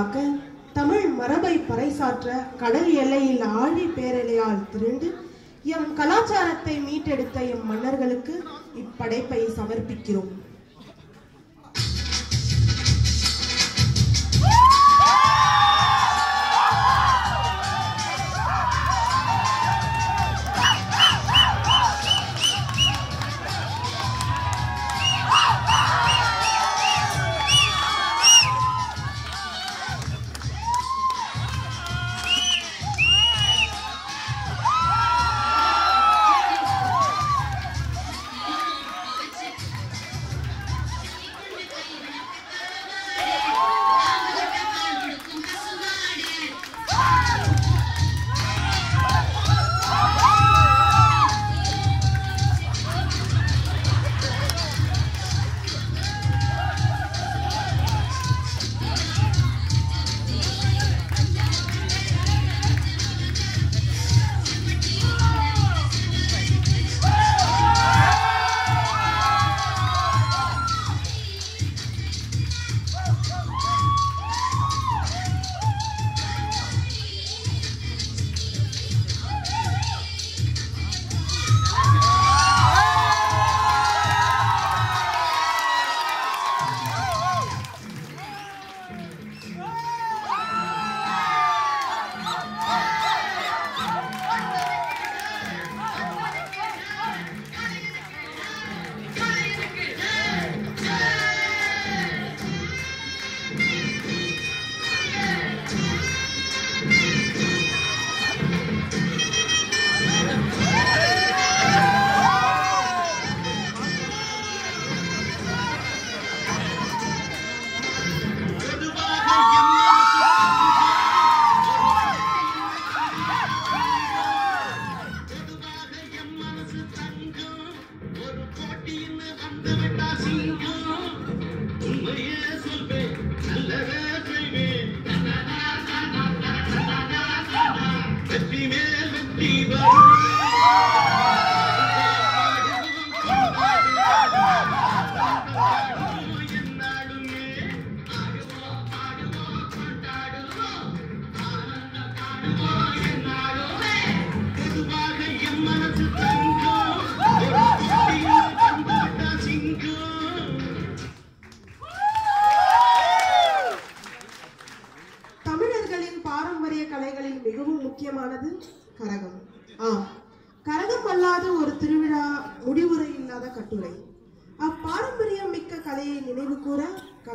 காக்க தமிழ் மரபை பறைசாற்ற கடல் எல்லையில் ஆழி பேரலையால் திரண்டு எம் கலாச்சாரத்தை மீட்டெடுத்த எம் மன்னர்களுக்கு இப்படைப்பை சமர்ப்பிக்கிறோம்.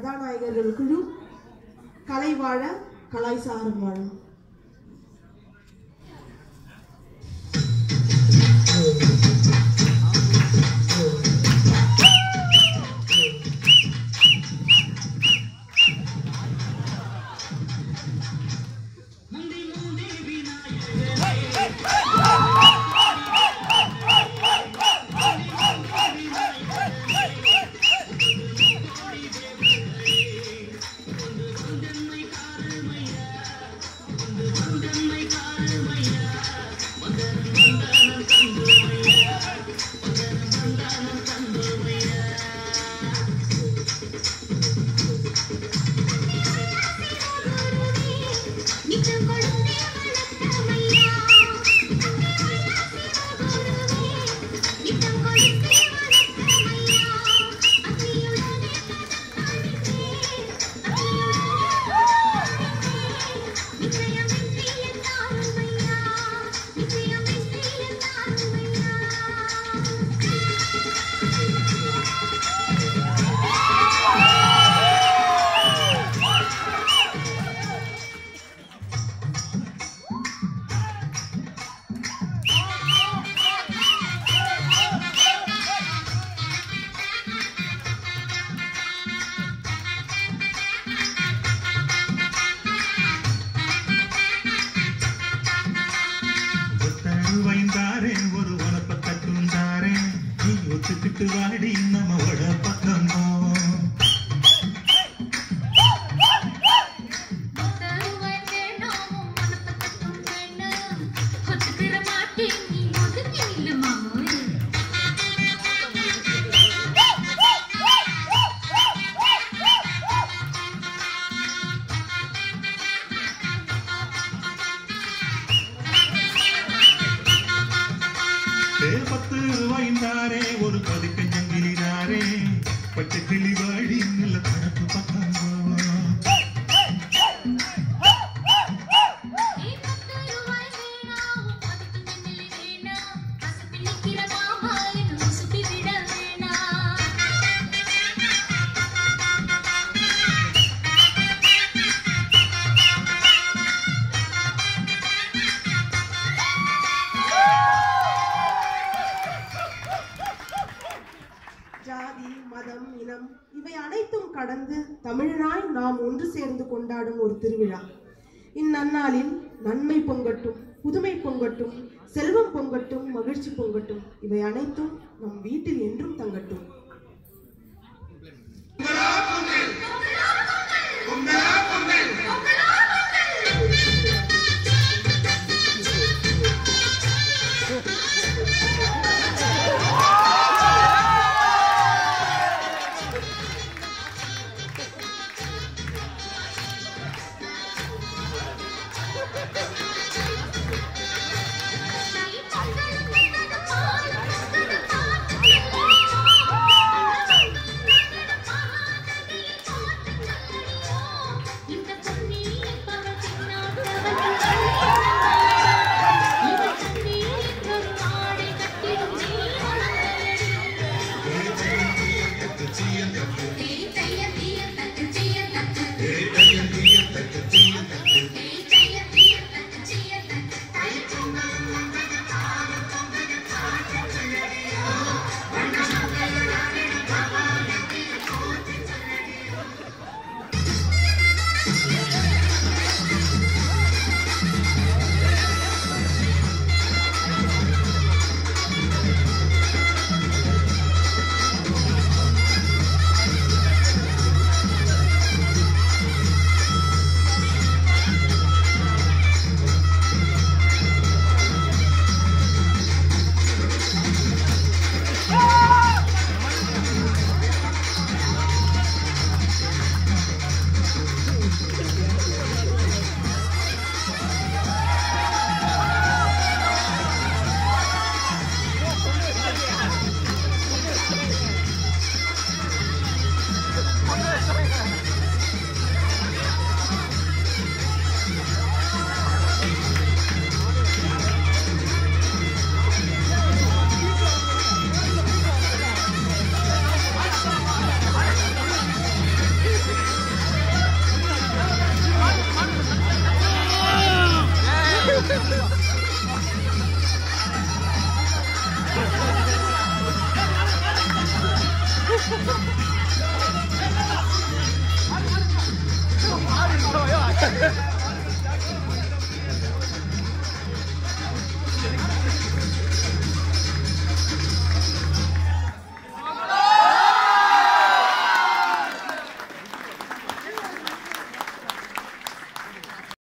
கதாநாயகர்கள் குழு கலை வாழ கலாய்சாரம் வாழும். செங்கிலினாரே ஒரு பதுக்க செங்கிலினாரே பச்சை கிளி வாழி இவை அனைத்தும் கடந்து தமிழனாய் நாம் ஒன்று சேர்ந்து கொண்டாடும் ஒரு திருவிழா. இந்நன்னாளில் நன்மை பொங்கட்டும் புதுமை பொங்கட்டும் செல்வம் பொங்கட்டும் மகிழ்ச்சி பொங்கட்டும். இவை அனைத்தும் நம் வீட்டில் என்றும் தங்கட்டும்.